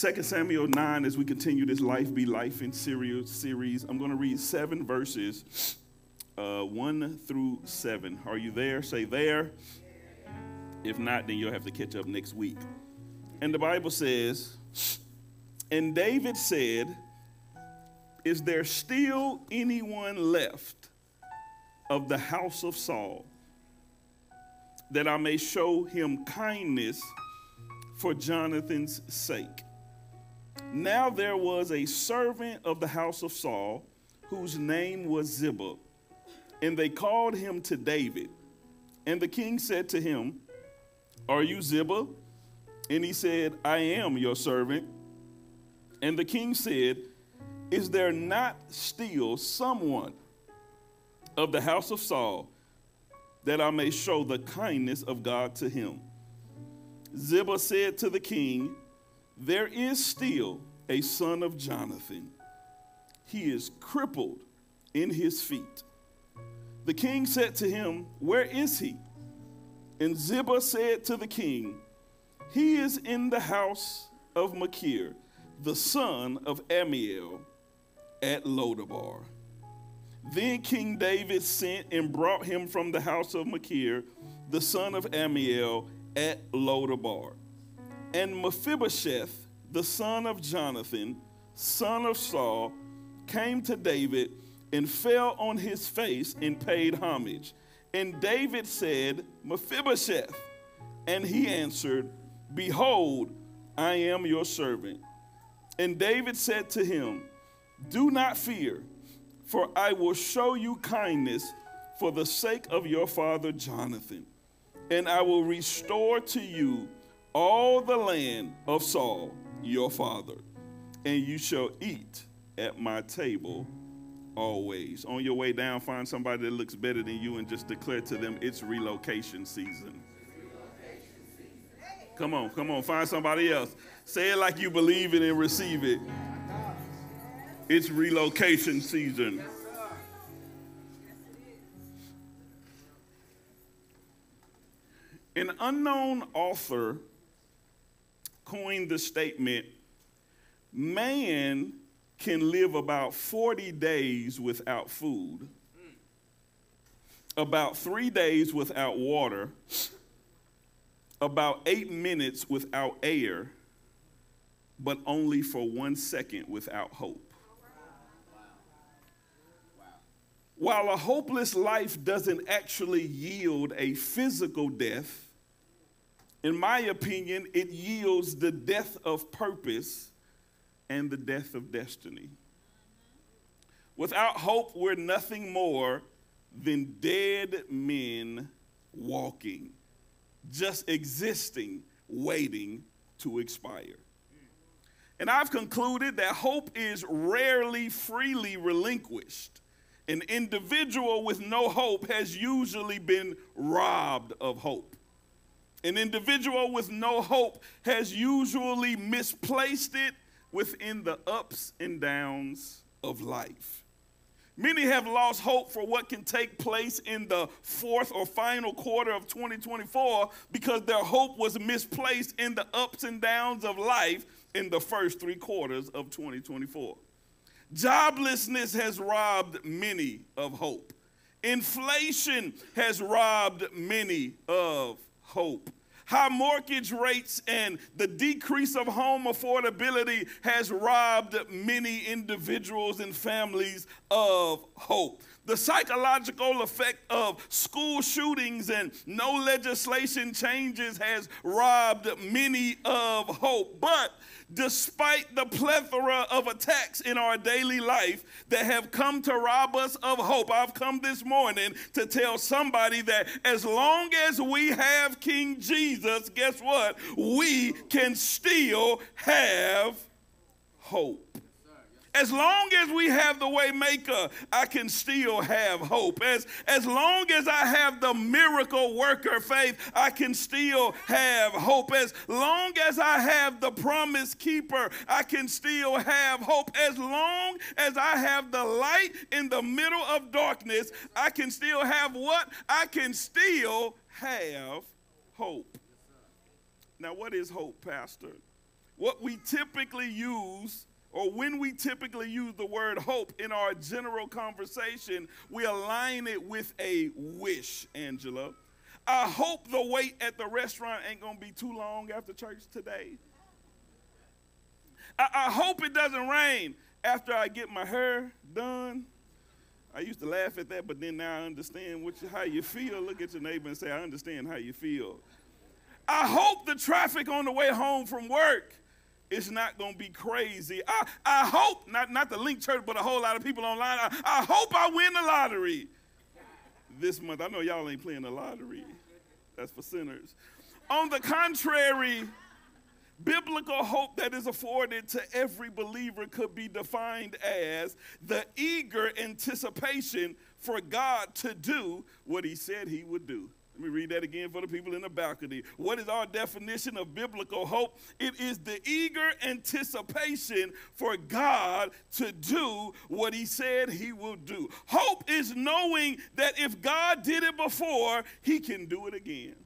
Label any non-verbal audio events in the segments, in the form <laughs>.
2 Samuel 9, as we continue this Life Be Lifin' series, I'm going to read seven verses, uh, 1 through 7. Are you there? Say there. If not, then you'll have to catch up next week. And the Bible says, And David said, Is there still anyone left of the house of Saul that I may show him kindness for Jonathan's sake? Now there was a servant of the house of Saul whose name was Ziba, and they called him to David. And the king said to him, Are you Ziba? And he said, I am your servant. And the king said, Is there not still someone of the house of Saul that I may show the kindness of God to him? Ziba said to the king, there is still a son of Jonathan. He is crippled in his feet. The king said to him, Where is he? And Ziba said to the king, He is in the house of Machir, the son of Ammiel, at Lodabar. Then King David sent and brought him from the house of Machir, the son of Ammiel, at Lodabar. And Mephibosheth, the son of Jonathan, son of Saul, came to David and fell on his face and paid homage. And David said, Mephibosheth. And he answered, Behold, I am your servant. And David said to him, Do not fear, for I will show you kindness for the sake of your father Jonathan, and I will restore to you all the land of Saul, your father, and you shall eat at my table always. On your way down, find somebody that looks better than you and just declare to them it's relocation season. Come on, come on, find somebody else. Say it like you believe it and receive it. It's relocation season. An unknown author coined the statement man can live about 40 days without food, about three days without water, about eight minutes without air, but only for one second without hope. While a hopeless life doesn't actually yield a physical death, in my opinion, it yields the death of purpose and the death of destiny. Without hope, we're nothing more than dead men walking, just existing, waiting to expire. And I've concluded that hope is rarely freely relinquished. An individual with no hope has usually been robbed of hope. An individual with no hope has usually misplaced it within the ups and downs of life. Many have lost hope for what can take place in the fourth or final quarter of 2024 because their hope was misplaced in the ups and downs of life in the first three quarters of 2024. Joblessness has robbed many of hope. Inflation has robbed many of hope. High mortgage rates and the decrease of home affordability has robbed many individuals and families of hope. The psychological effect of school shootings and no legislation changes has robbed many of hope. But despite the plethora of attacks in our daily life that have come to rob us of hope, I've come this morning to tell somebody that as long as we have King Jesus, guess what? We can still have hope. As long as we have the waymaker, I can still have hope. As, as long as I have the miracle worker faith, I can still have hope. As long as I have the promise keeper, I can still have hope. As long as I have the light in the middle of darkness, I can still have what? I can still have hope. Now, what is hope, Pastor? what we typically use or when we typically use the word hope in our general conversation, we align it with a wish, Angela. I hope the wait at the restaurant ain't gonna be too long after church today. I, I hope it doesn't rain after I get my hair done. I used to laugh at that, but then now I understand what you, how you feel. Look at your neighbor and say, I understand how you feel. I hope the traffic on the way home from work is not going to be crazy. I, I hope, not, not the Link Church, but a whole lot of people online, I, I hope I win the lottery this month. I know y'all ain't playing the lottery, that's for sinners. On the contrary, biblical hope that is afforded to every believer could be defined as the eager anticipation for God to do what he said he would do. Let me read that again for the people in the balcony. What is our definition of biblical hope? It is the eager anticipation for God to do what he said he will do. Hope is knowing that if God did it before, he can do it again.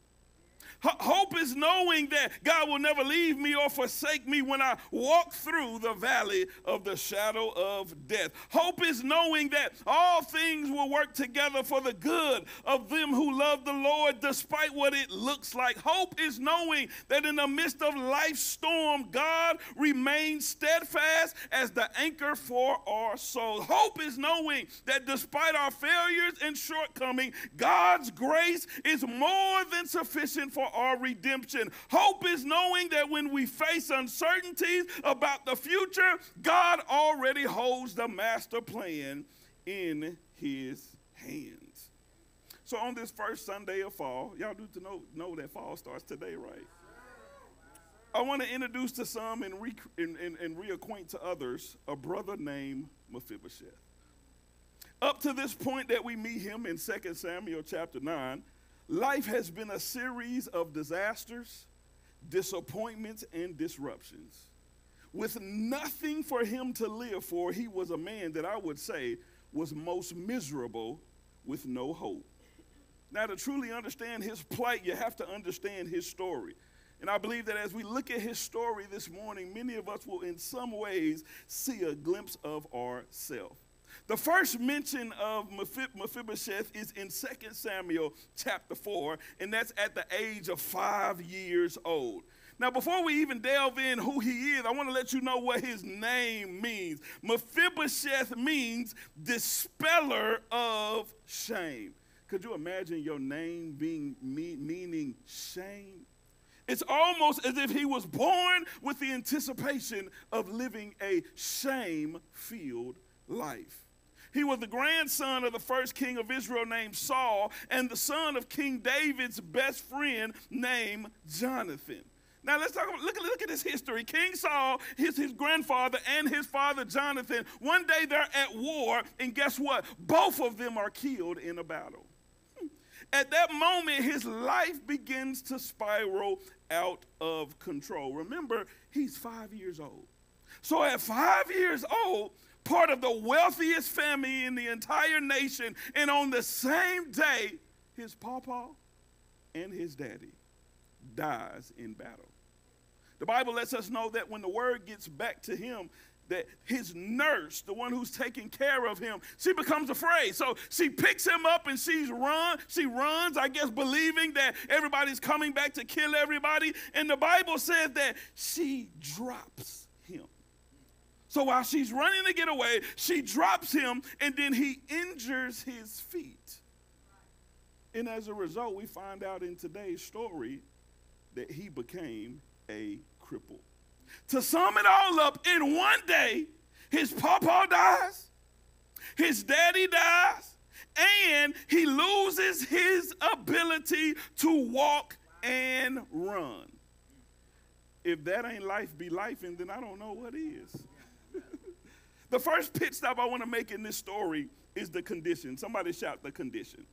Hope is knowing that God will never leave me or forsake me when I walk through the valley of the shadow of death. Hope is knowing that all things will work together for the good of them who love the Lord despite what it looks like. Hope is knowing that in the midst of life's storm, God remains steadfast as the anchor for our soul. Hope is knowing that despite our failures and shortcomings, God's grace is more than sufficient for our redemption. Hope is knowing that when we face uncertainties about the future, God already holds the master plan in his hands. So on this first Sunday of fall, y'all do to know, know that fall starts today, right? I want to introduce to some and, re, and, and, and reacquaint to others a brother named Mephibosheth. Up to this point that we meet him in 2 Samuel chapter 9, Life has been a series of disasters, disappointments, and disruptions. With nothing for him to live for, he was a man that I would say was most miserable with no hope. Now, to truly understand his plight, you have to understand his story. And I believe that as we look at his story this morning, many of us will, in some ways, see a glimpse of ourselves. The first mention of Mephibosheth is in 2 Samuel chapter 4, and that's at the age of five years old. Now, before we even delve in who he is, I want to let you know what his name means. Mephibosheth means dispeller of shame. Could you imagine your name being meaning shame? It's almost as if he was born with the anticipation of living a shame filled life. He was the grandson of the first king of Israel named Saul and the son of King David's best friend named Jonathan. Now let's talk. Look, look at his history. King Saul, his, his grandfather, and his father Jonathan. One day they're at war, and guess what? Both of them are killed in a battle. At that moment, his life begins to spiral out of control. Remember, he's five years old. So at five years old, part of the wealthiest family in the entire nation. And on the same day, his papa and his daddy dies in battle. The Bible lets us know that when the word gets back to him, that his nurse, the one who's taking care of him, she becomes afraid. So she picks him up and she's run. She runs, I guess, believing that everybody's coming back to kill everybody. And the Bible says that she drops so while she's running to get away, she drops him and then he injures his feet. And as a result, we find out in today's story that he became a cripple. To sum it all up, in one day, his papa dies, his daddy dies, and he loses his ability to walk and run. If that ain't life be life, and then I don't know what is. <laughs> The first pit stop I want to make in this story is the condition. Somebody shout the condition.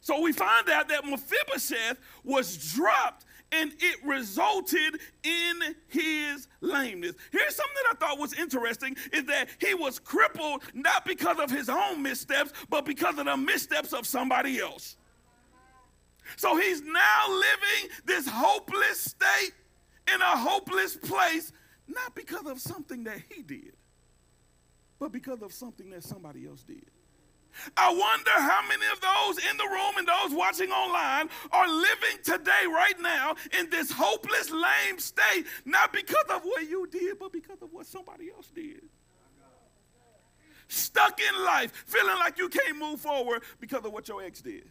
So we find out that Mephibosheth was dropped and it resulted in his lameness. Here's something that I thought was interesting is that he was crippled not because of his own missteps, but because of the missteps of somebody else. So he's now living this hopeless state in a hopeless place, not because of something that he did, but because of something that somebody else did. I wonder how many of those in the room and those watching online are living today, right now, in this hopeless, lame state, not because of what you did, but because of what somebody else did. Stuck in life, feeling like you can't move forward because of what your ex did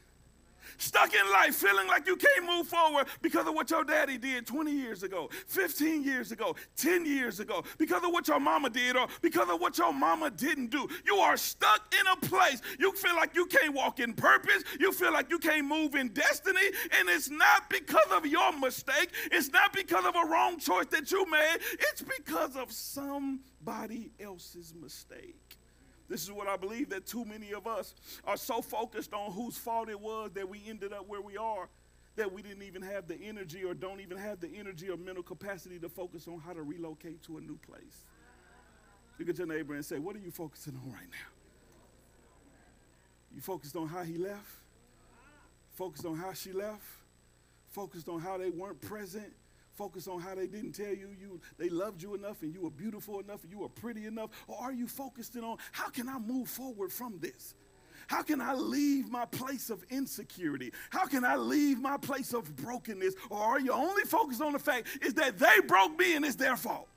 stuck in life feeling like you can't move forward because of what your daddy did 20 years ago, 15 years ago, 10 years ago, because of what your mama did or because of what your mama didn't do. You are stuck in a place. You feel like you can't walk in purpose. You feel like you can't move in destiny. And it's not because of your mistake, it's not because of a wrong choice that you made, it's because of somebody else's mistake. This is what I believe that too many of us are so focused on whose fault it was that we ended up where we are that we didn't even have the energy or don't even have the energy or mental capacity to focus on how to relocate to a new place. Look at your neighbor and say, What are you focusing on right now? You focused on how he left? Focused on how she left? Focused on how they weren't present? Focus on how they didn't tell you you they loved you enough and you were beautiful enough and you were pretty enough or are you focused on how can i move forward from this how can I leave my place of insecurity? How can I leave my place of brokenness? Or are you only focused on the fact is that they broke me and it's their fault?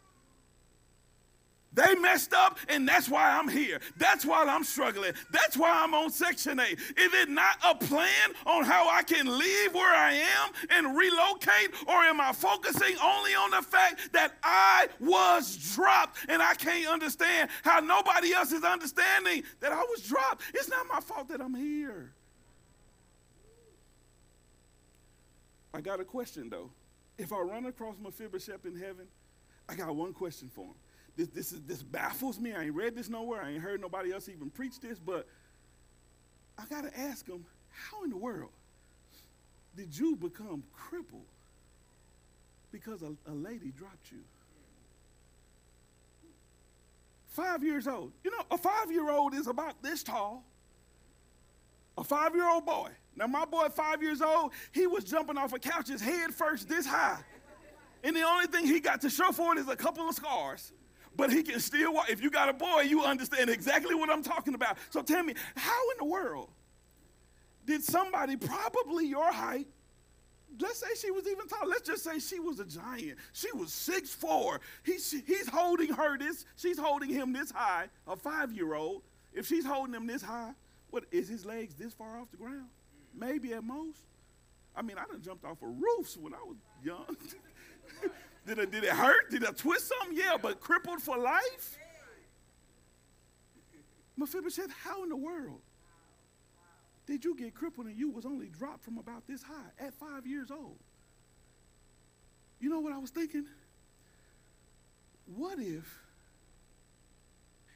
They messed up, and that's why I'm here. That's why I'm struggling. That's why I'm on Section 8. Is it not a plan on how I can leave where I am and relocate? Or am I focusing only on the fact that I was dropped and I can't understand how nobody else is understanding that I was dropped? It's not my fault that I'm here. I got a question though. If I run across Mephibosheth in heaven, I got one question for him. This, this, is, this baffles me. I ain't read this nowhere. I ain't heard nobody else even preach this, but I got to ask him, how in the world did you become crippled because a, a lady dropped you? Five years old. You know, a five year old is about this tall. A five year old boy. Now, my boy, five years old, he was jumping off of couches head first this high. And the only thing he got to show for it is a couple of scars but he can still walk. If you got a boy, you understand exactly what I'm talking about. So tell me, how in the world did somebody, probably your height, let's say she was even tall. Let's just say she was a giant. She was six four. He's, he's holding her this, she's holding him this high, a five year old. If she's holding him this high, what is his legs this far off the ground? Maybe at most. I mean, I done jumped off of roofs when I was young. <laughs> Did it, did it hurt? Did it twist something? Yeah, but crippled for life? Mephibosheth, how in the world did you get crippled and you was only dropped from about this high at five years old? You know what I was thinking? What if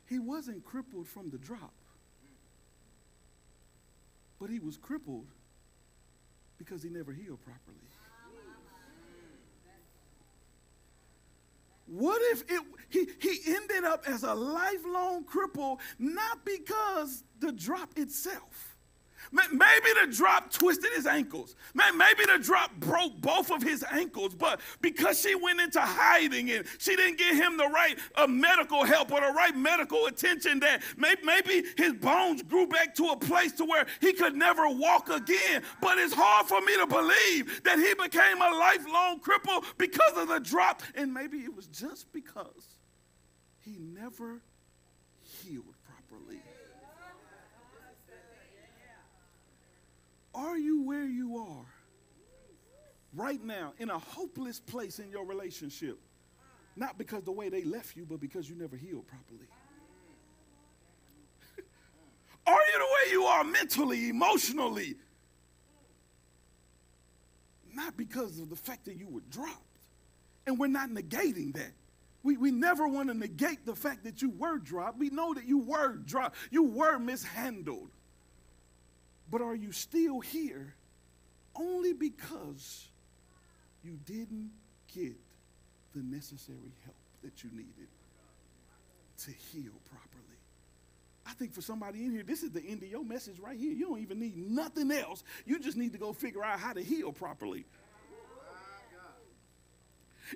he wasn't crippled from the drop, but he was crippled because he never healed properly? What if it, he, he ended up as a lifelong cripple, not because the drop itself? Maybe the drop twisted his ankles. Maybe the drop broke both of his ankles, but because she went into hiding and she didn't get him the right uh, medical help or the right medical attention, that maybe his bones grew back to a place to where he could never walk again. But it's hard for me to believe that he became a lifelong cripple because of the drop. And maybe it was just because he never healed properly. Are you where you are right now in a hopeless place in your relationship? Not because the way they left you, but because you never healed properly. <laughs> are you the way you are mentally, emotionally? Not because of the fact that you were dropped. And we're not negating that. We, we never want to negate the fact that you were dropped. We know that you were dropped, you were mishandled. But are you still here only because you didn't get the necessary help that you needed to heal properly? I think for somebody in here, this is the end of your message right here. You don't even need nothing else. You just need to go figure out how to heal properly.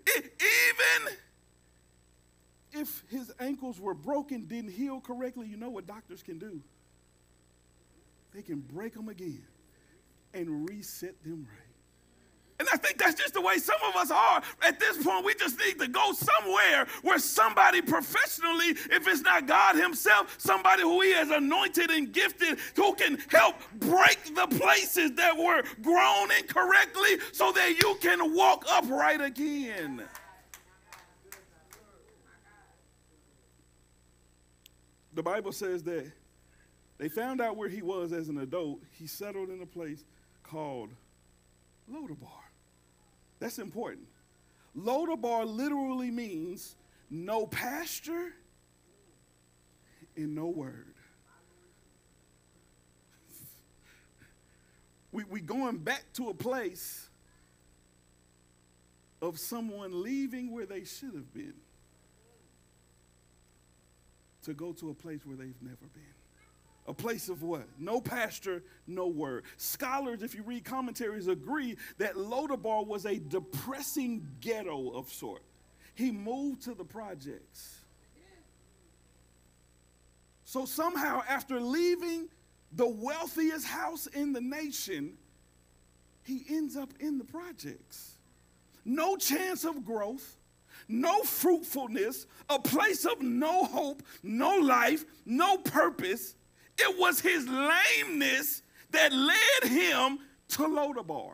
even if his ankles were broken, didn't heal correctly, you know what doctors can do? They can break them again and reset them right. And I think that's just the way some of us are. At this point, we just need to go somewhere where somebody professionally, if it's not God Himself, somebody who He has anointed and gifted, who can help break the places that were grown incorrectly so that you can walk upright again. The Bible says that they found out where he was as an adult. He settled in a place called Lodabar. That's important. Lodabar literally means no pasture and no word. We we going back to a place of someone leaving where they should have been to go to a place where they've never been. A place of what? No pasture, no word. Scholars, if you read commentaries, agree that Lodabar was a depressing ghetto of sort. He moved to the projects. So somehow, after leaving the wealthiest house in the nation, he ends up in the projects. No chance of growth, no fruitfulness, a place of no hope, no life, no purpose. It was his lameness that led him to Lodabar.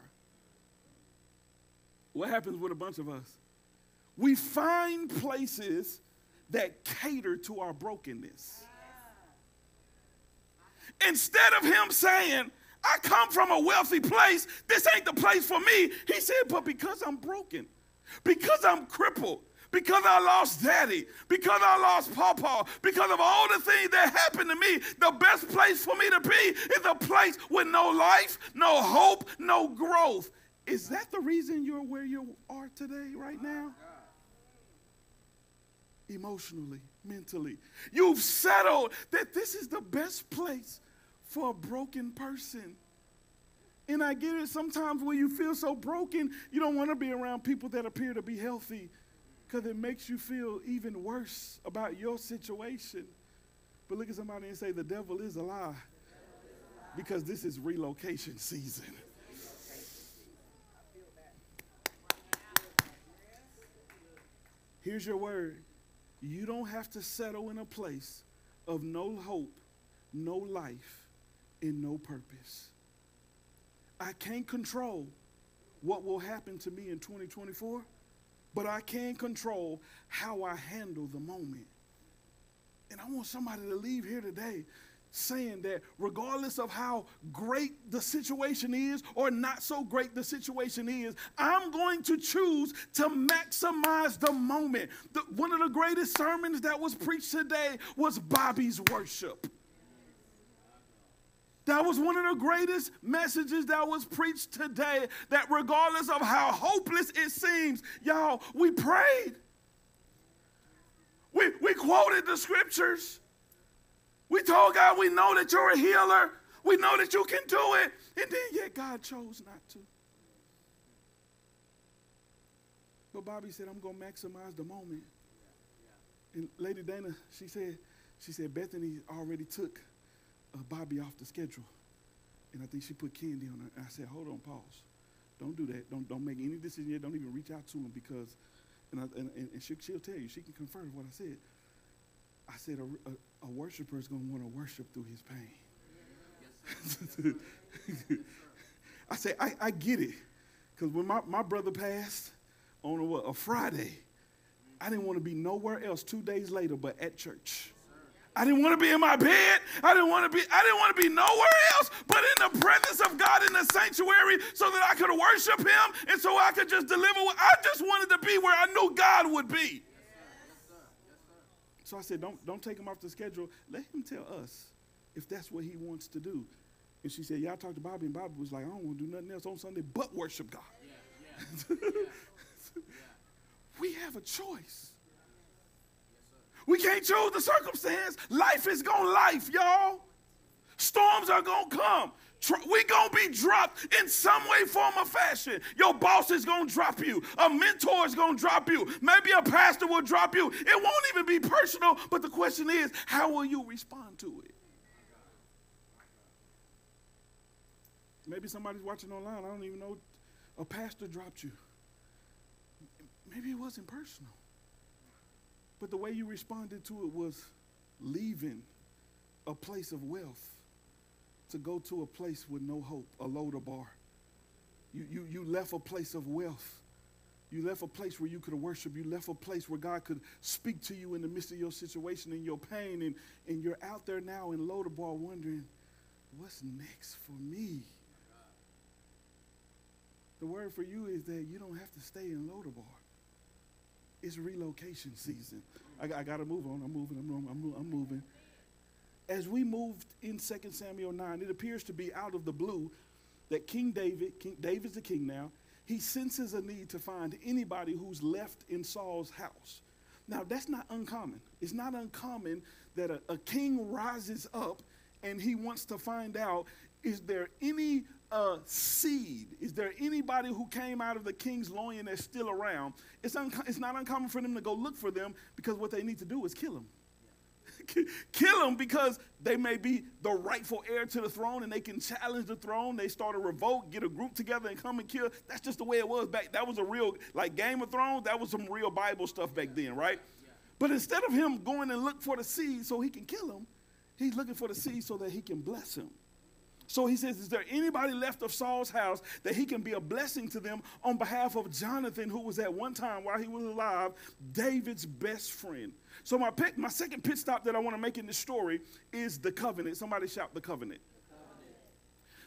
What happens with a bunch of us? We find places that cater to our brokenness. Instead of him saying, I come from a wealthy place, this ain't the place for me, he said, but because I'm broken, because I'm crippled, because I lost daddy, because I lost papa, because of all the things that happened to me, the best place for me to be is a place with no life, no hope, no growth. Is that the reason you're where you are today, right now? Emotionally, mentally. You've settled that this is the best place for a broken person. And I get it sometimes when you feel so broken, you don't want to be around people that appear to be healthy because it makes you feel even worse about your situation. But look at somebody and say, The devil is a lie because this is relocation season. Here's your word you don't have to settle in a place of no hope, no life, and no purpose. I can't control what will happen to me in 2024 but I can control how I handle the moment. And I want somebody to leave here today saying that regardless of how great the situation is or not so great the situation is, I'm going to choose to maximize the moment. The, one of the greatest sermons that was preached today was Bobby's worship. That was one of the greatest messages that was preached today. That regardless of how hopeless it seems, y'all, we prayed. We, we quoted the scriptures. We told God we know that you're a healer. We know that you can do it. And then yet God chose not to. But Bobby said, I'm going to maximize the moment. And Lady Dana, she said, she said, Bethany already took uh, Bobby off the schedule. And I think she put candy on her. And I said, hold on, pause. Don't do that. Don't, don't make any decision yet. Don't even reach out to him because, and, I, and, and she, will tell you, she can confirm what I said. I said, a, a, a worshiper is going to want to worship through his pain. Yes, <laughs> I said, I, I get it. Because when my, my brother passed on a, what, a Friday, I didn't want to be nowhere else two days later but at church. I didn't want to be in my bed. I didn't want to be, I didn't want to be nowhere else but in the presence of God in the sanctuary so that I could worship him and so I could just deliver. what I just wanted to be where I knew God would be. So I said, don't, don't take him off the schedule. Let him tell us if that's what he wants to do. And she said, yeah, I talked to Bobby, and Bobby was like, I don't want to do nothing else on Sunday but worship God. Yeah, yeah, yeah, <laughs> we have a choice. We can't choose the circumstance. Life is going to life, y'all. Storms are going to come. we gonna be dropped in some way, form, or fashion. Your boss is gonna drop you. A mentor is gonna drop you. Maybe a pastor will drop you. It won't even be personal, but the question is, how will you respond to it? Maybe somebody's watching online. I don't even know. A pastor dropped you. Maybe it wasn't personal. But the way you responded to it was leaving a place of wealth to go to a place with no hope, a Lodabar. You, you, you left a place of wealth. You left a place where you could worship. You left a place where God could speak to you in the midst of your situation and your pain. And, and you're out there now in Lodabar wondering, what's next for me? The word for you is that you don't have to stay in Lodabar. It's relocation season. I, I got to move on. I'm moving. I'm, I'm, I'm moving. As we moved in 2 Samuel 9, it appears to be out of the blue that King David, King, David's the king now, he senses a need to find anybody who's left in Saul's house. Now, that's not uncommon. It's not uncommon that a, a king rises up and he wants to find out is there any uh, seed? Is there anybody who came out of the king's loin that's still around? It's, it's not uncommon for them to go look for them because what they need to do is kill them. <laughs> kill them because they may be the rightful heir to the throne and they can challenge the throne. They start a revolt, get a group together and come and kill. That's just the way it was back. That was a real, like Game of Thrones, that was some real Bible stuff back then, right? But instead of him going and look for the seed so he can kill him, he's looking for the seed so that he can bless him. So he says, Is there anybody left of Saul's house that he can be a blessing to them on behalf of Jonathan, who was at one time, while he was alive, David's best friend? So my pick, my second pit stop that I want to make in this story is the covenant. Somebody shout the covenant.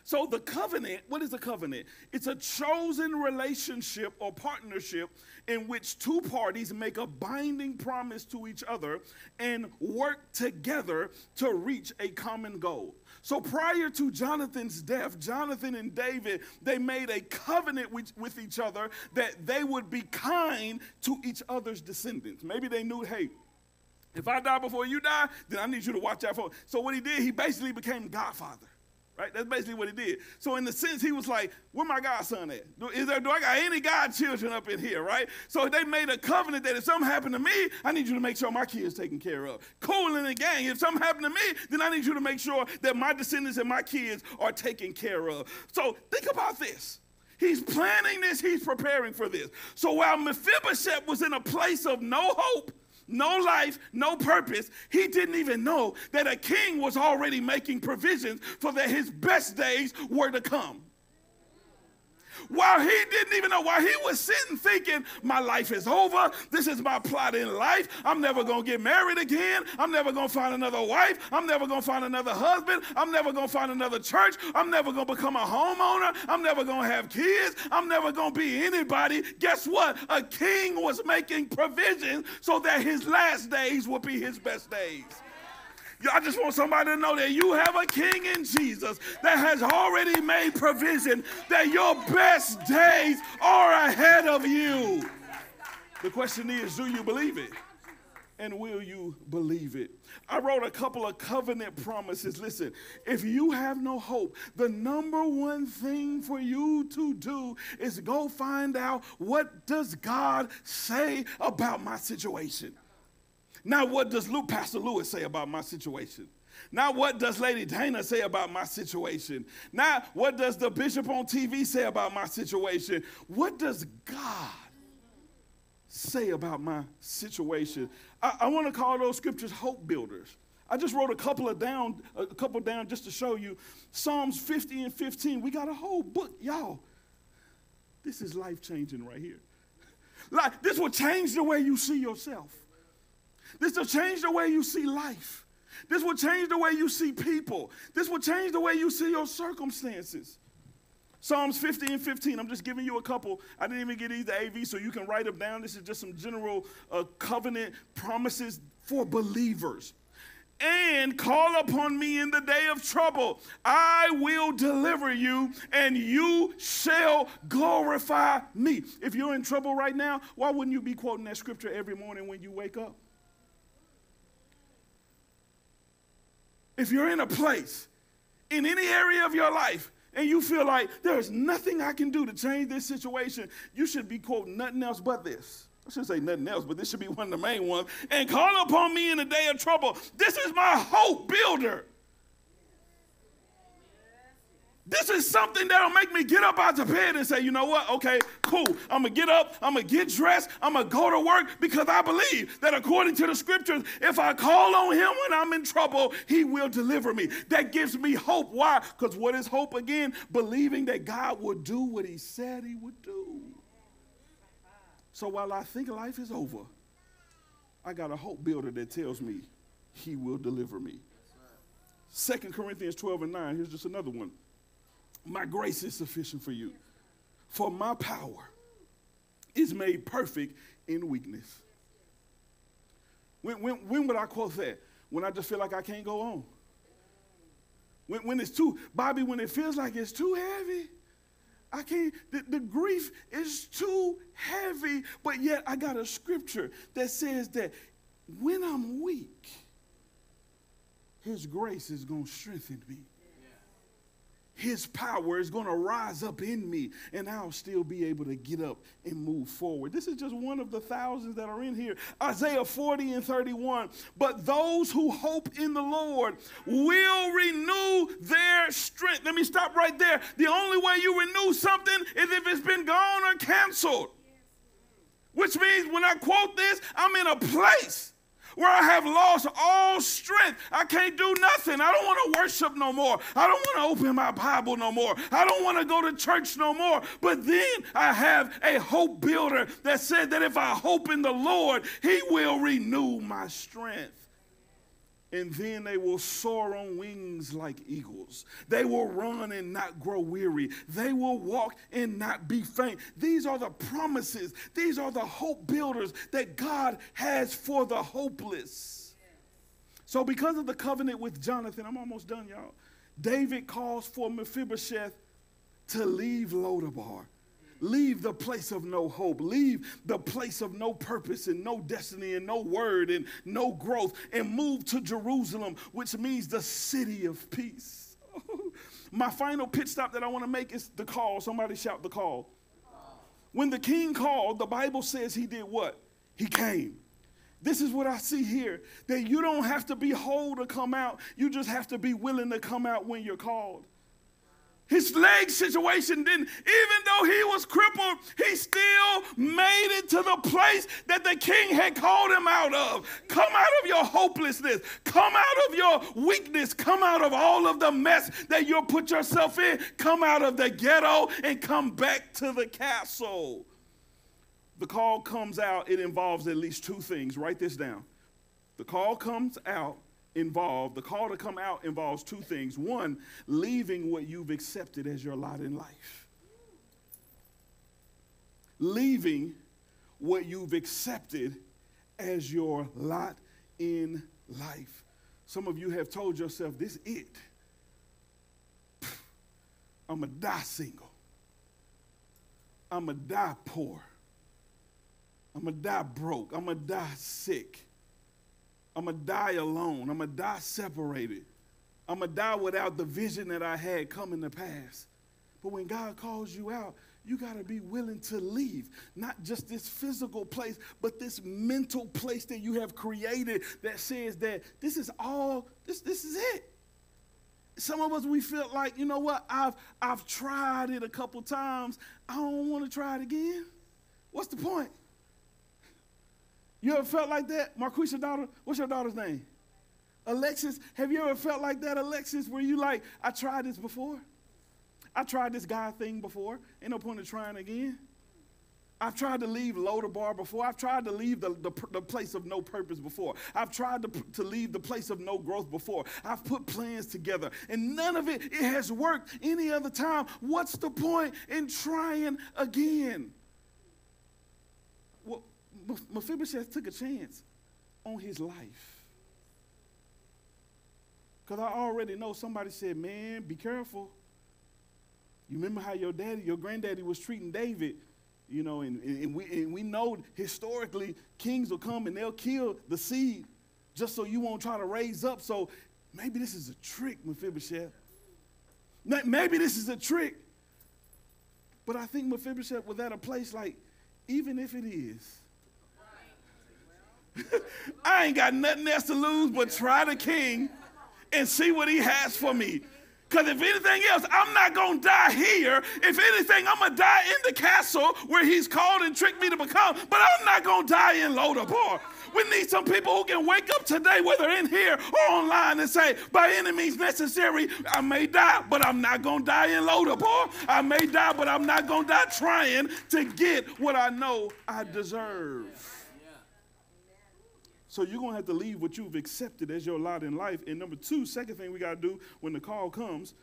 So, the covenant, what is a covenant? It's a chosen relationship or partnership in which two parties make a binding promise to each other and work together to reach a common goal. So prior to Jonathan's death, Jonathan and David, they made a covenant with, with each other that they would be kind to each other's descendants. Maybe they knew, hey, if I die before you die, then I need you to watch out for. So what he did, he basically became Godfather. Right? That's basically what he did. So in the sense, he was like, where my godson at? Do, is there, do I got any godchildren up in here, right? So they made a covenant that if something happened to me, I need you to make sure my kids taken care of. Cool in the gang. If something happened to me, then I need you to make sure that my descendants and my kids are taken care of. So think about this. He's planning this, he's preparing for this. So while Mephibosheth was in a place of no hope, no life, no purpose. He didn't even know that a king was already making provisions for that his best days were to come while he didn't even know, while he was sitting thinking, my life is over. This is my plot in life. I'm never going to get married again. I'm never going to find another wife. I'm never going to find another husband. I'm never going to find another church. I'm never going to become a homeowner. I'm never going to have kids. I'm never going to be anybody. Guess what? A king was making provisions so that his last days would be his best days. I just want somebody to know that you have a king in Jesus that has already made provision that your best days are ahead of you. The question is do you believe it? And will you believe it? I wrote a couple of covenant promises. Listen, if you have no hope, the number one thing for you to do is go find out what does God say about my situation. Now, what does Luke, Pastor Lewis say about my situation? Now, what does Lady Dana say about my situation? Now, what does the bishop on TV say about my situation? What does God say about my situation? I, I want to call those scriptures hope builders. I just wrote a couple of down, a couple down just to show you. Psalms 50 and 15. We got a whole book, y'all. This is life changing right here. Like this will change the way you see yourself. This will change the way you see life. This will change the way you see people. This will change the way you see your circumstances. Psalms 50 and 15, I'm just giving you a couple. I didn't even get these to AV, so you can write them down. This is just some general uh, covenant promises for believers. And call upon me in the day of trouble. I will deliver you, and you shall glorify me. If you're in trouble right now, why wouldn't you be quoting that scripture every morning when you wake up? If you're in a place in any area of your life and you feel like there's nothing I can do to change this situation, you should be quoting nothing else but this. I shouldn't say nothing else, but this should be one of the main ones. And call upon me in the day of trouble. This is my hope builder. This is something that'll make me get up out of bed and say, you know what? Okay, cool. I'm to get up. I'm to get dressed. I'm to go to work because I believe that according to the scriptures, if I call on him when I'm in trouble, he will deliver me. That gives me hope. Why? Because what is hope again? Believing that God will do what he said he would do. So while I think life is over, I got a hope builder that tells me he will deliver me. Second Corinthians 12 and 9, here's just another one. My grace is sufficient for you. For my power is made perfect in weakness. When, when, when would I quote that? When I just feel like I can't go on. When, when it's too, Bobby, when it feels like it's too heavy, I can't, the, the grief is too heavy, but yet I got a scripture that says that when I'm weak, his grace is going to strengthen me his power is going to rise up in me and I'll still be able to get up and move forward. This is just one of the thousands that are in here. Isaiah 40 and 31. But those who hope in the Lord will renew their strength. Let me stop right there. The only way you renew something is if it's been gone or canceled. Which means when I quote this, I'm in a place where I have lost all strength. I can't do nothing. I don't want to worship no more. I don't want to open my Bible no more. I don't want to go to church no more. But then I have a hope builder that said that if I hope in the Lord, He will renew my strength and then they will soar on wings like eagles. They will run and not grow weary. They will walk and not be faint. These are the promises, these are the hope builders that God has for the hopeless. So, because of the covenant with Jonathan, I'm almost done, y'all. David calls for Mephibosheth to leave Lodabar leave the place of no hope, leave the place of no purpose and no destiny and no word and no growth, and move to Jerusalem, which means the city of peace. <laughs> My final pit stop that I want to make is the call. Somebody shout the call. When the king called, the Bible says he did what? He came. This is what I see here that you don't have to be whole to come out, you just have to be willing to come out when you're called. His leg situation didn't, even though he was crippled, he still made it to the place that the king had called him out of. Come out of your hopelessness. Come out of your weakness. Come out of all of the mess that you put yourself in. Come out of the ghetto and come back to the castle. The call comes out, it involves at least two things. Write this down. The call comes out involved, the call to come out involves two things. One, leaving what you've accepted as your lot in life. Leaving what you've accepted as your lot in life. Some of you have told yourself, this it. I'm to die single. I'm to die poor. I'm to die broke. I'm to die sick. I'm going to die alone. I'm going to die separated. I'm going to die without the vision that I had coming to pass. But when God calls you out, you got to be willing to leave. Not just this physical place, but this mental place that you have created that says that this is all, this, this is it. Some of us, we feel like, you know what, I've, I've tried it a couple times. I don't want to try it again. What's the point? You ever felt like that? Marquisha's daughter, what's your daughter's name? Alexis, have you ever felt like that, Alexis, where you like, I tried this before? I tried this guy thing before. Ain't no point in trying again. I've tried to leave Lodabar before. I've tried to leave the, the, the, place of no purpose before. I've tried to, to leave the place of no growth before. I've put plans together, and none of it, it has worked any other time. What's the point in trying again? Mephibosheth took a chance on his life. Because I already know somebody said, man, be careful. You remember how your daddy, your granddaddy was treating David, you know, and, and, we, and we know historically kings will come and they'll kill the seed just so you won't try to raise up. So maybe this is a trick, Mephibosheth. Maybe this is a trick, but I think Mephibosheth was at a place like, even if it is, <laughs> I ain't got nothing else to lose but try the king and see what he has for me. Because if anything else, I'm not going to die here. If anything, I'm going to die in the castle where he's called and tricked me to become. But I'm not going to die in Lodabar. We need some people who can wake up today, whether in here or online, and say, by any means necessary, I may die, but I'm not going to die in Lodabar. I may die, but I'm not going to die trying to get what I know I deserve. So you're going to have to leave what you've accepted as your lot in life. And number two, second thing we got to do when the call comes,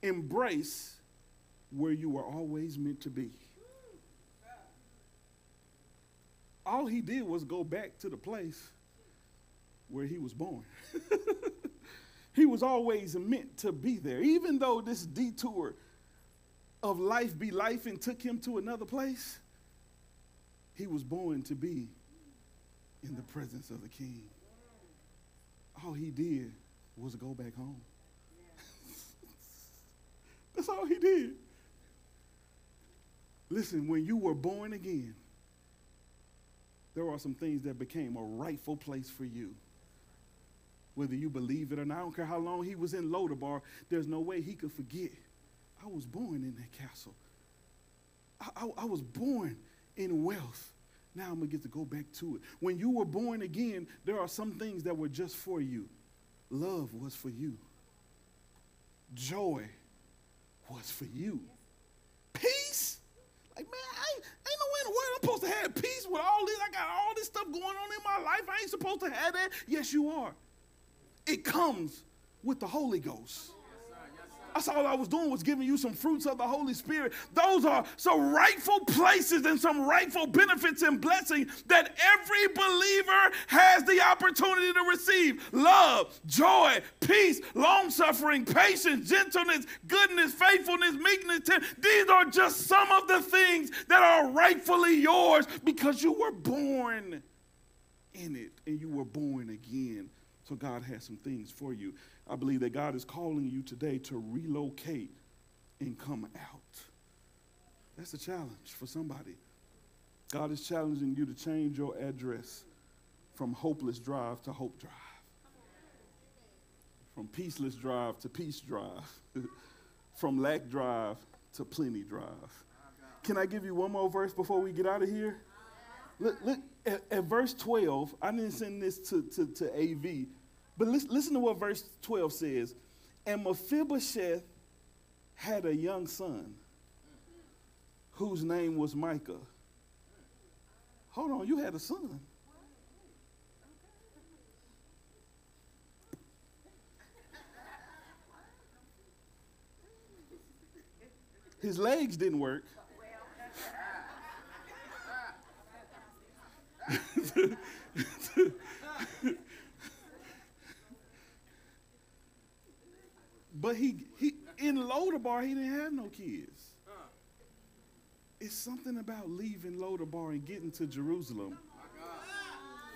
embrace where you were always meant to be. All he did was go back to the place where he was born. <laughs> he was always meant to be there. Even though this detour of life be lifin' took him to another place, he was born to be in the presence of the king. All he did was go back home. <laughs> That's all he did. Listen, when you were born again, there are some things that became a rightful place for you. Whether you believe it or not, I don't care how long he was in Lodabar, there's no way he could forget. I was born in that castle. I, I, I was born in wealth. Now I'm going to get to go back to it. When you were born again, there are some things that were just for you. Love was for you, joy was for you. Peace? Like, man, I ain't, no way in the world I'm supposed to have peace with all this. I got all this stuff going on in my life. I ain't supposed to have that. Yes, you are. It comes with the Holy Ghost. That's all I was doing was giving you some fruits of the Holy Spirit. Those are some rightful places and some rightful benefits and blessings that every believer has the opportunity to receive. Love, joy, peace, long suffering, patience, gentleness, goodness, faithfulness, meekness. These are just some of the things that are rightfully yours because you were born in it and you were born again. God has some things for you. I believe that God is calling you today to relocate and come out. That's a challenge for somebody. God is challenging you to change your address from hopeless drive to hope drive, from peaceless drive to peace drive, <laughs> from lack drive to plenty drive. Can I give you one more verse before we get out of here? Look, look at, at verse 12. I didn't send this to, to, to AV. But listen, to what verse 12 says. And Mephibosheth had a young son whose name was Micah. Hold on, you had a son. His legs didn't work. <laughs> But he, he in Lodabar, he didn't have no kids. It's something about leaving Lodabar and getting to Jerusalem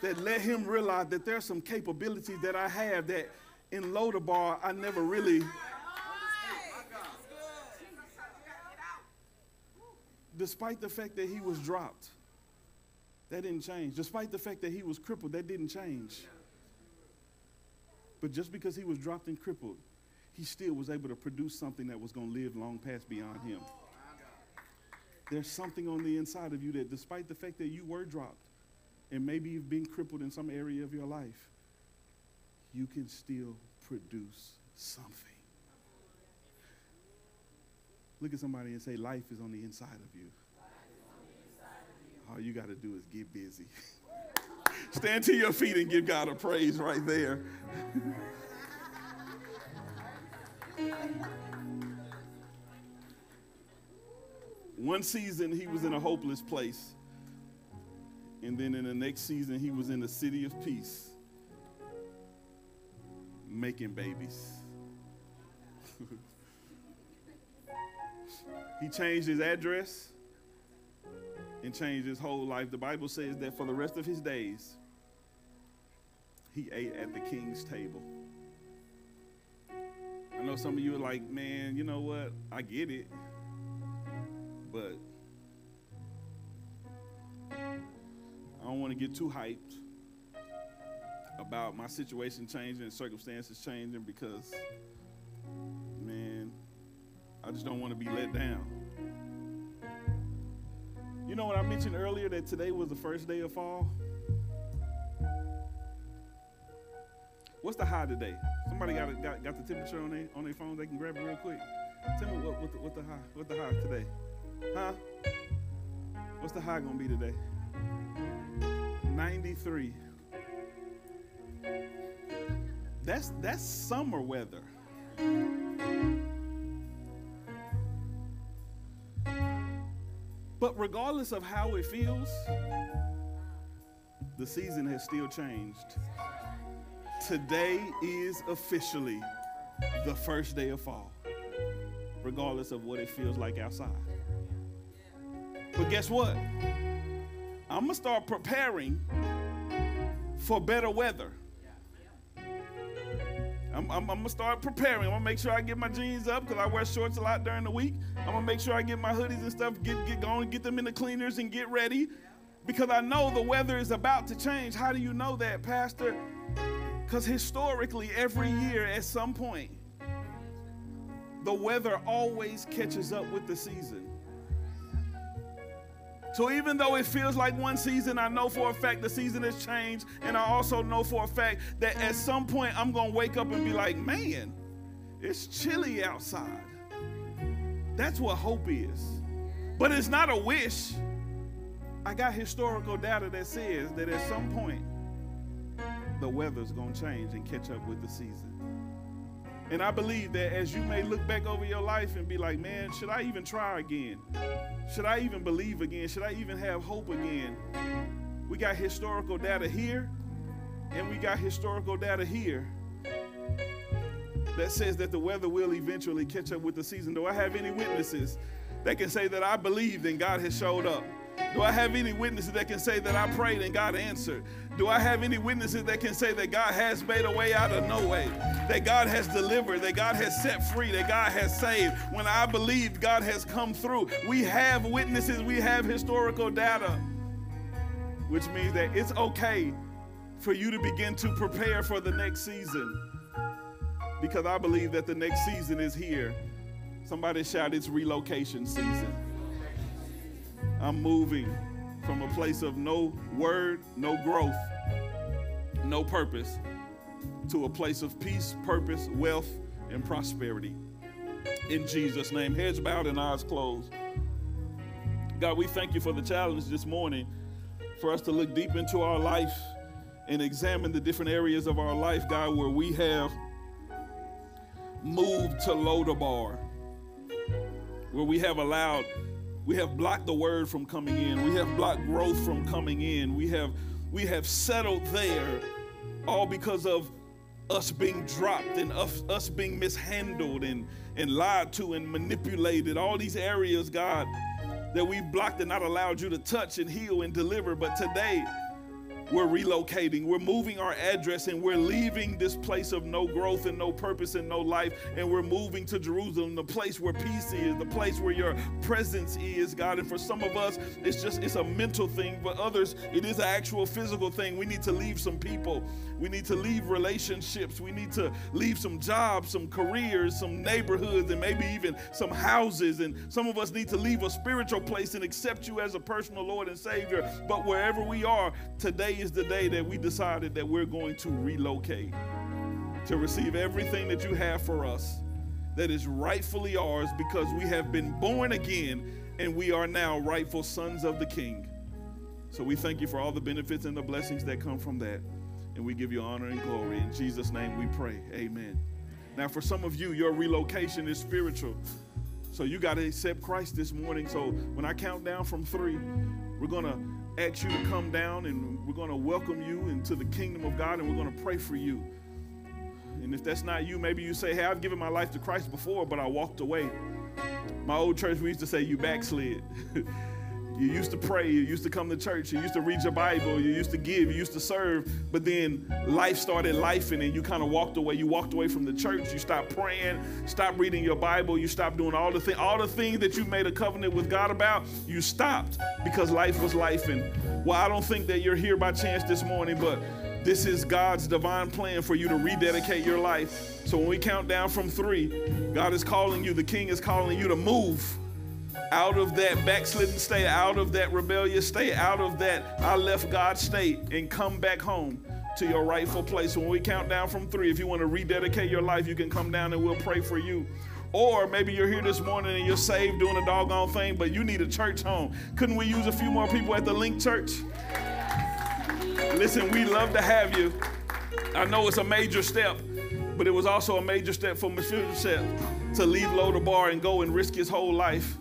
that let him realize that there's some capabilities that I have that in Lodabar I never really. Despite the fact that he was dropped, that didn't change. Despite the fact that he was crippled, that didn't change. But just because he was dropped and crippled, he still was able to produce something that was going to live long past beyond him. There's something on the inside of you that, despite the fact that you were dropped, and maybe you've been crippled in some area of your life, you can still produce something. Look at somebody and say, Life is on the inside of you. All you got to do is get busy. <laughs> Stand to your feet and give God a praise right there. <laughs> One season he was in a hopeless place. And then in the next season he was in the city of peace making babies. <laughs> he changed his address and changed his whole life. The Bible says that for the rest of his days, he ate at the king's table. Know some of you are like, man, you know what? I get it. But I don't want to get too hyped about my situation changing and circumstances changing because, man, I just don't want to be let down. You know what I mentioned earlier that today was the first day of fall? What's the high today? Somebody got, a, got, got the temperature on their on their phone. They can grab it real quick. Tell me what, what, the, what the high what the high today? Huh? What's the high gonna be today? 93. That's that's summer weather. But regardless of how it feels, the season has still changed. Today is officially the first day of fall, regardless of what it feels like outside. But guess what? I'm going to start preparing for better weather. I'm, I'm, I'm, gonna start preparing. I'm gonna make sure I get my jeans up because I wear shorts a lot during the week. I'm gonna make sure I get my hoodies and stuff, get, get going, get them in the cleaners and get ready because I know the weather is about to change. How do you know that, Pastor? Because historically, every year at some point, the weather always catches up with the season. So even though it feels like one season, I know for a fact the season has changed. And I also know for a fact that at some point I'm going to wake up and be like, man, it's chilly outside. That's what hope is. But it's not a wish. I got historical data that says that at some point the weather's going to change and catch up with the season. And I believe that as you may look back over your life and be like, man, should I even try again? Should I even believe again? Should I even have hope again? We got historical data here, and we got historical data here that says that the weather will eventually catch up with the season. Do I have any witnesses that can say that I believed and God has showed up? Do I have any witnesses that can say that I prayed and God answered? Do I have any witnesses that can say that God has made a way out of no way? That God has delivered, that God has set free, that God has saved. When I believed, God has come through. We have witnesses, we have historical data, which means that it's okay for you to begin to prepare for the next season. Because I believe that the next season is here. Somebody shout, it's relocation season. I'm moving from a place of no word, no growth, no purpose, to a place of peace, purpose, wealth, and prosperity. In Jesus' name, heads bowed and eyes closed. God, we thank you for the challenge this morning for us to look deep into our life and examine the different areas of our life, God, where we have moved to Lodabar, where we have allowed we have blocked the word from coming in. We have blocked growth from coming in. We have we have settled there all because of us being dropped and us, us being mishandled and, and lied to and manipulated. All these areas, God, that we blocked and not allowed you to touch and heal and deliver. But today, we're relocating. We're moving our address and we're leaving this place of no growth and no purpose and no life. And we're moving to Jerusalem, the place where peace is, the place where your presence is, God. And for some of us, it's just it's a mental thing. But others, it is an actual physical thing. We need to leave some people. We need to leave relationships. We need to leave some jobs, some careers, some neighborhoods, and maybe even some houses. And some of us need to leave a spiritual place and accept you as a personal Lord and Savior. But wherever we are today, is the day that we decided that we're going to relocate to receive everything that you have for us that is rightfully ours because we have been born again and we are now rightful sons of the King. So we thank you for all the benefits and the blessings that come from that. And we give you honor and glory. In Jesus' name we pray. Amen. Now, for some of you, your relocation is spiritual. So you got to accept Christ this morning. So when I count down from three, we're going to ask you to come down and we're going to welcome you into the kingdom of God and we're going to pray for you. And if that's not you, maybe you say, Hey, I've given my life to Christ before, but I walked away. My old church, we used to say, You backslid. <laughs> You used to pray, you used to come to church, you used to read your Bible, you used to give, you used to serve, but then life started lifing and you kind of walked away. You walked away from the church, you stopped praying, stopped reading your Bible, you stopped doing all the things, all the things that you made a covenant with God about, you stopped because life was lifing. Well, I don't think that you're here by chance this morning, but this is God's divine plan for you to rededicate your life. So when we count down from three, God is calling you, the King is calling you to move out of that backslidden state, out of that rebellious state, out of that I left God state, and come back home to your rightful place. When we count down from three, if you want to rededicate your life, you can come down and we'll pray for you. Or maybe you're here this morning and you're saved doing a doggone thing, but you need a church home. Couldn't we use a few more people at the Link Church? Listen, we love to have you. I know it's a major step, but it was also a major step for Mr. Mephibosheth to leave Lodabar and go and risk his whole life.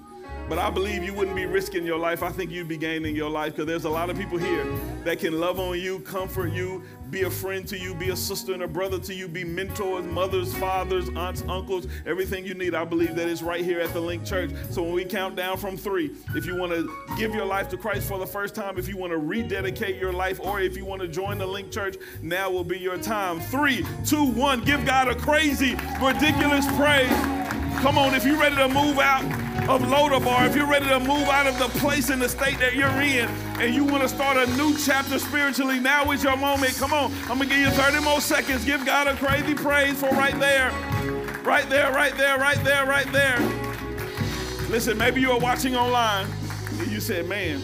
But I believe you wouldn't be risking your life. I think you'd be gaining your life because there's a lot of people here that can love on you, comfort you, be a friend to you, be a sister and a brother to you, be mentors, mothers, fathers, aunts, uncles, everything you need. I believe that is right here at the Link Church. So when we count down from three, if you want to give your life to Christ for the first time, if you want to rededicate your life, or if you want to join the Link Church, now will be your time. Three, two, one. Give God a crazy, ridiculous praise. Come on, if you're ready to move out of Lodabar, if you're ready to move out of the place and the state that you're in, and you want to start a new chapter spiritually, now is your moment. Come on, I'm gonna give you 30 more seconds. Give God a crazy praise for right there, right there, right there, right there, right there. Listen, maybe you are watching online and you said, "Man,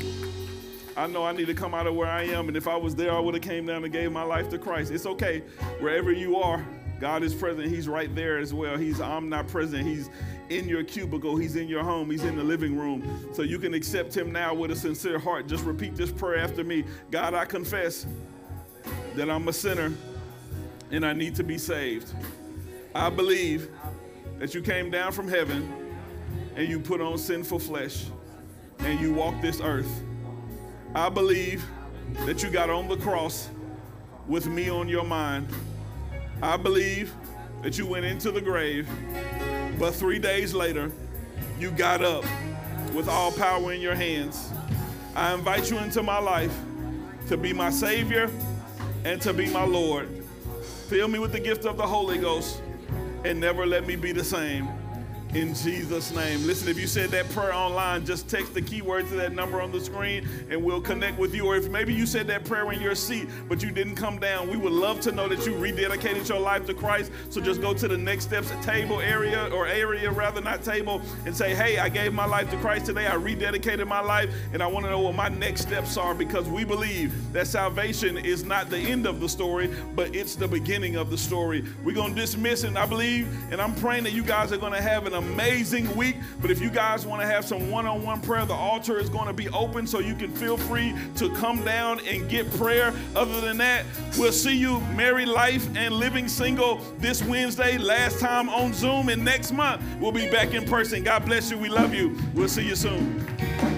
I know I need to come out of where I am, and if I was there, I would have came down and gave my life to Christ." It's okay, wherever you are. God is present. He's right there as well. He's omnipresent. He's in your cubicle. He's in your home. He's in the living room. So you can accept him now with a sincere heart. Just repeat this prayer after me. God, I confess that I'm a sinner and I need to be saved. I believe that you came down from heaven and you put on sinful flesh and you walked this earth. I believe that you got on the cross with me on your mind I believe that you went into the grave, but three days later, you got up with all power in your hands. I invite you into my life to be my Savior and to be my Lord. Fill me with the gift of the Holy Ghost and never let me be the same in Jesus' name. Listen, if you said that prayer online, just text the keyword to that number on the screen and we'll connect with you. Or if maybe you said that prayer in your seat, but you didn't come down, we would love to know that you rededicated your life to Christ. So just go to the next steps table area or area rather, not table, and say, Hey, I gave my life to Christ today. I rededicated my life, and I want to know what my next steps are because we believe that salvation is not the end of the story, but it's the beginning of the story. We're going to dismiss, it, I believe, and I'm praying that you guys are going to have an amazing week. But if you guys want to have some one on one prayer, the altar is going to be open so you can feel free to come down and get prayer. Other than that, we'll see you married life and living single this Wednesday, last time on Zoom. And next month, we'll be back in person. God bless you. We love you. We'll see you soon.